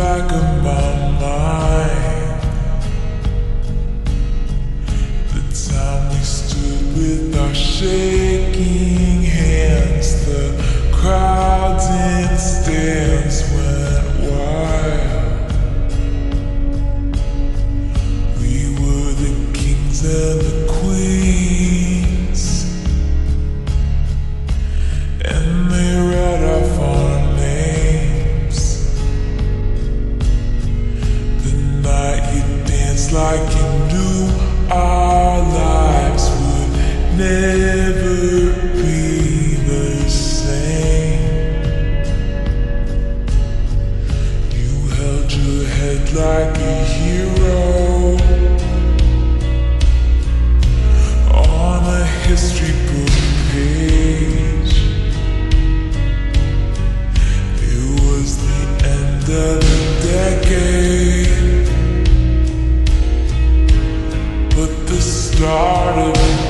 back of like a hero on a history book page. It was the end of decade, but the start of.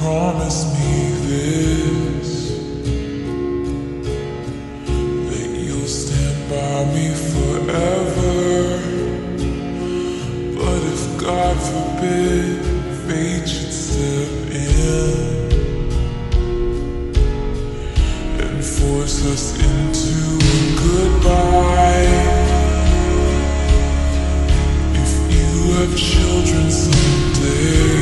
promise me this that you'll stand by me forever. But if God forbid fate should step in and force us into a goodbye, if you have children someday.